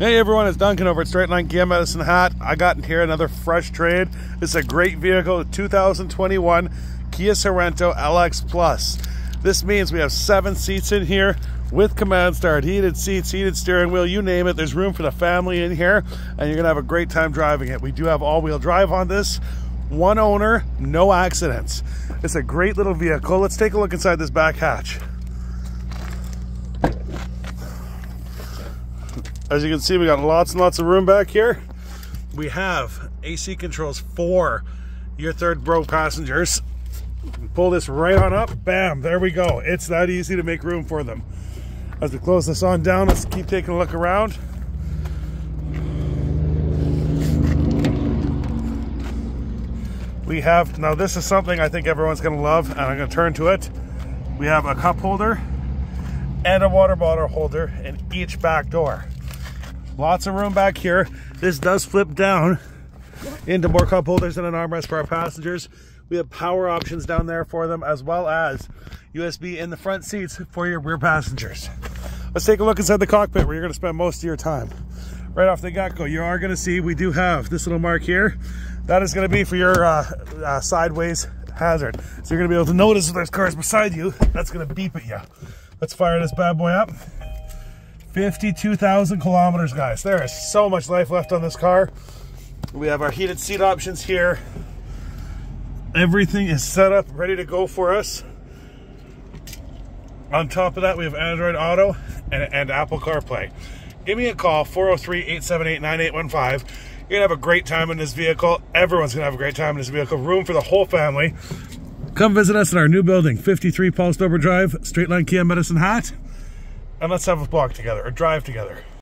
Hey everyone, it's Duncan over at Straightline Kia Medicine Hat. I got in here another fresh trade. It's a great vehicle, 2021 Kia Sorento LX Plus. This means we have seven seats in here with command start, heated seats, heated steering wheel, you name it. There's room for the family in here, and you're gonna have a great time driving it. We do have all-wheel drive on this. One owner, no accidents. It's a great little vehicle. Let's take a look inside this back hatch. As you can see, we got lots and lots of room back here. We have AC controls for your third row passengers. Pull this right on up, bam, there we go. It's that easy to make room for them. As we close this on down, let's keep taking a look around. We have, now this is something I think everyone's gonna love, and I'm gonna turn to it. We have a cup holder and a water bottle holder in each back door. Lots of room back here. This does flip down into more cup holders and an armrest for our passengers. We have power options down there for them as well as USB in the front seats for your rear passengers. Let's take a look inside the cockpit where you're gonna spend most of your time. Right off the get-go, you are gonna see we do have this little mark here. That is gonna be for your uh, uh, sideways hazard. So you're gonna be able to notice if there's cars beside you, that's gonna beep at you. Let's fire this bad boy up. 52,000 kilometers, guys. There is so much life left on this car. We have our heated seat options here. Everything is set up, ready to go for us. On top of that, we have Android Auto and, and Apple CarPlay. Give me a call, 403-878-9815. You're gonna have a great time in this vehicle. Everyone's gonna have a great time in this vehicle. Room for the whole family. Come visit us in our new building, 53 Paul Stober Drive, Straightline Kia Medicine Hat and let's have a walk together or drive together.